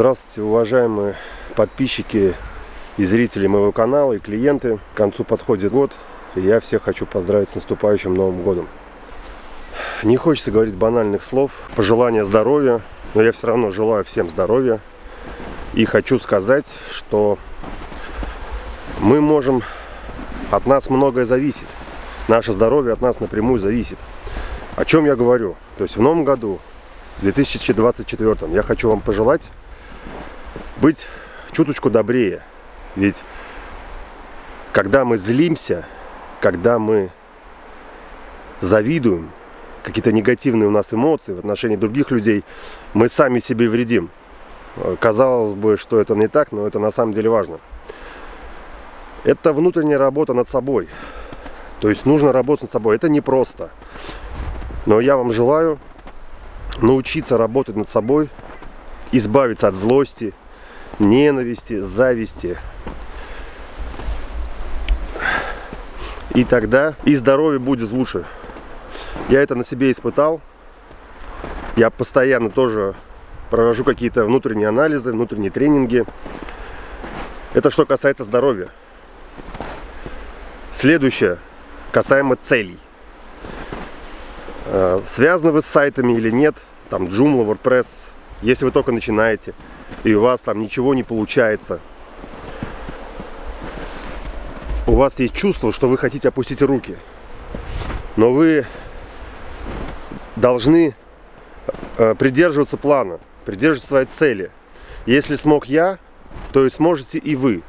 Здравствуйте, уважаемые подписчики и зрители моего канала, и клиенты. К концу подходит год, и я всех хочу поздравить с наступающим Новым Годом. Не хочется говорить банальных слов, пожелания здоровья, но я все равно желаю всем здоровья. И хочу сказать, что мы можем, от нас многое зависит. Наше здоровье от нас напрямую зависит. О чем я говорю? То есть в новом году, в 2024, я хочу вам пожелать быть чуточку добрее. Ведь когда мы злимся, когда мы завидуем, какие-то негативные у нас эмоции в отношении других людей, мы сами себе вредим. Казалось бы, что это не так, но это на самом деле важно. Это внутренняя работа над собой. То есть нужно работать над собой. Это непросто. Но я вам желаю научиться работать над собой, избавиться от злости, ненависти, зависти. И тогда и здоровье будет лучше. Я это на себе испытал. Я постоянно тоже провожу какие-то внутренние анализы, внутренние тренинги. Это что касается здоровья. Следующее, касаемо целей. Э, связаны вы с сайтами или нет, там Joomla, WordPress, если вы только начинаете и у вас там ничего не получается, у вас есть чувство, что вы хотите опустить руки, но вы должны э, придерживаться плана, придерживаться своей цели. Если смог я, то и сможете и вы.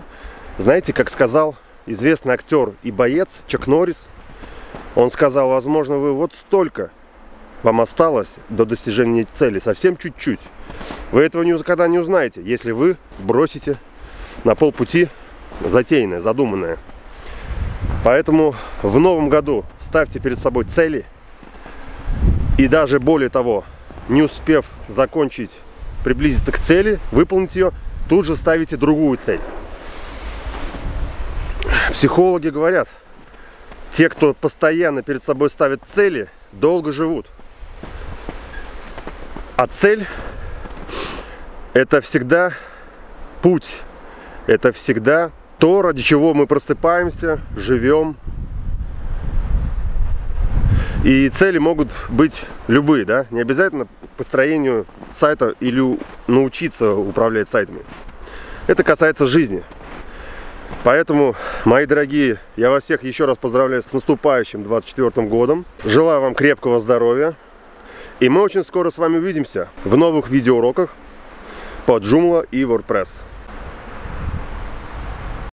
Знаете, как сказал известный актер и боец Чак Норрис, он сказал, возможно, вы вот столько вам осталось до достижения цели, совсем чуть-чуть. Вы этого никогда не узнаете, если вы бросите на полпути затеянное, задуманное. Поэтому в новом году ставьте перед собой цели. И даже более того, не успев закончить, приблизиться к цели, выполнить ее, тут же ставите другую цель. Психологи говорят, те, кто постоянно перед собой ставит цели, долго живут. А цель это всегда путь, это всегда то, ради чего мы просыпаемся, живем. И цели могут быть любые, да, не обязательно построению сайта или научиться управлять сайтами. Это касается жизни. Поэтому, мои дорогие, я вас всех еще раз поздравляю с наступающим 24 годом. Желаю вам крепкого здоровья. И мы очень скоро с вами увидимся в новых видеоуроках по Joomla и WordPress.